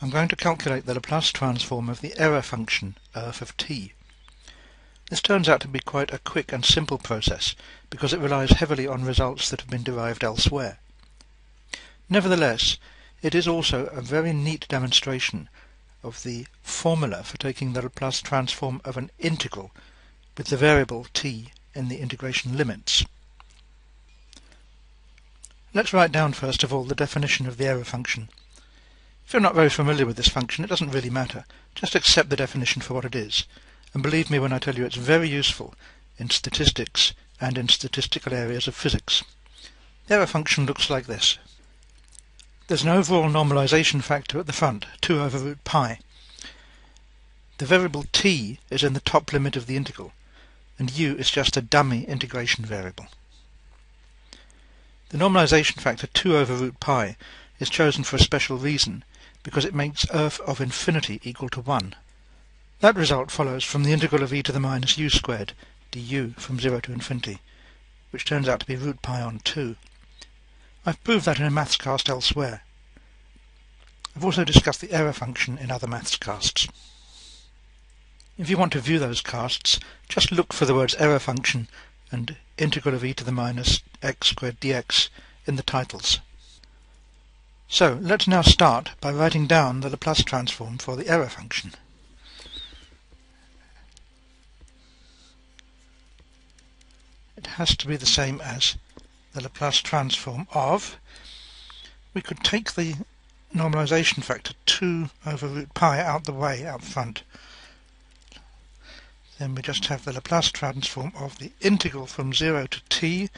I'm going to calculate the Laplace transform of the error function erf of t. This turns out to be quite a quick and simple process because it relies heavily on results that have been derived elsewhere. Nevertheless, it is also a very neat demonstration of the formula for taking the Laplace transform of an integral with the variable t in the integration limits. Let's write down first of all the definition of the error function. If you're not very familiar with this function, it doesn't really matter. Just accept the definition for what it is. And believe me when I tell you it's very useful in statistics and in statistical areas of physics. The error function looks like this. There's an overall normalization factor at the front, 2 over root pi. The variable t is in the top limit of the integral, and u is just a dummy integration variable. The normalization factor 2 over root pi is chosen for a special reason because it makes erf of infinity equal to 1. That result follows from the integral of e to the minus u squared du from 0 to infinity, which turns out to be root pi on 2. I've proved that in a maths cast elsewhere. I've also discussed the error function in other maths casts. If you want to view those casts, just look for the words error function and integral of e to the minus x squared dx in the titles. So let's now start by writing down the Laplace transform for the error function. It has to be the same as the Laplace transform of, we could take the normalization factor 2 over root pi out the way, out front. Then we just have the Laplace transform of the integral from 0 to t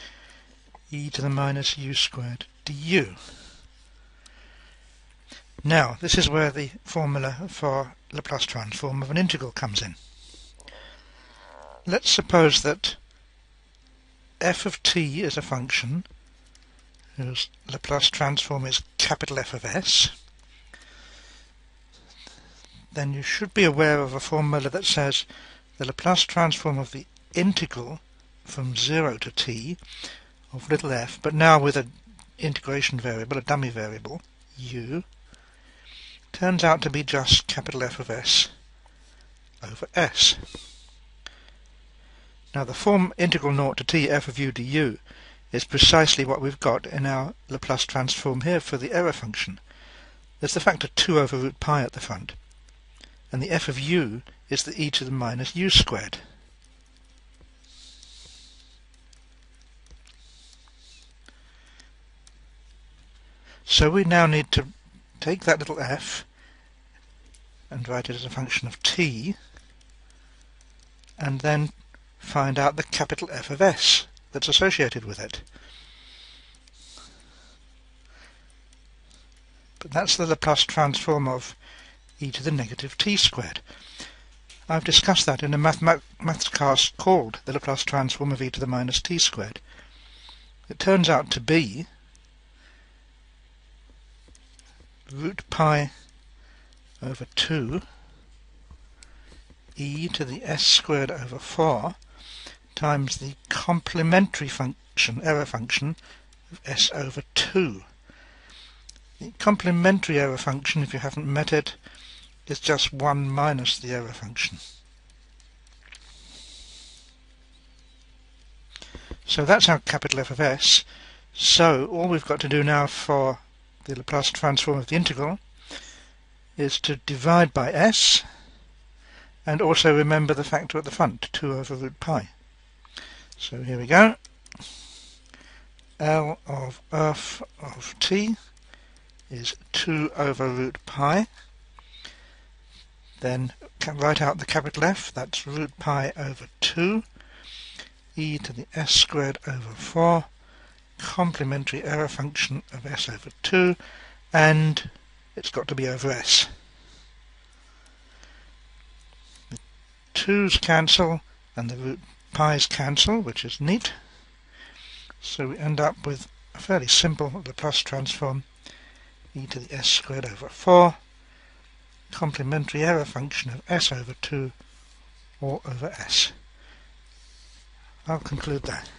e to the minus u squared du. Now, this is where the formula for Laplace transform of an integral comes in. Let's suppose that f of t is a function whose Laplace transform is capital F of s. Then you should be aware of a formula that says the Laplace transform of the integral from 0 to t of little f, but now with an integration variable, a dummy variable, u, turns out to be just capital F of s over s. Now the form integral naught to t f of u du is precisely what we've got in our Laplace transform here for the error function. There's the factor 2 over root pi at the front, and the f of u is the e to the minus u squared. So we now need to take that little f and write it as a function of t and then find out the capital F of s that's associated with it. But that's the Laplace transform of e to the negative t squared. I've discussed that in a math maths cast called the Laplace transform of e to the minus t squared. It turns out to be root pi over 2 e to the s squared over 4 times the complementary function, error function, of s over 2. The complementary error function, if you haven't met it, is just 1 minus the error function. So that's our capital F of s. So all we've got to do now for the Laplace transform of the integral is to divide by s and also remember the factor at the front, 2 over root pi. So here we go. L of erf of t is 2 over root pi. Then write out the capital F, that's root pi over 2 e to the s squared over 4 complementary error function of s over 2 and it's got to be over s. The 2's cancel and the root pi's cancel, which is neat. So we end up with a fairly simple Laplace transform e to the s squared over 4 complementary error function of s over 2 or over s. I'll conclude that.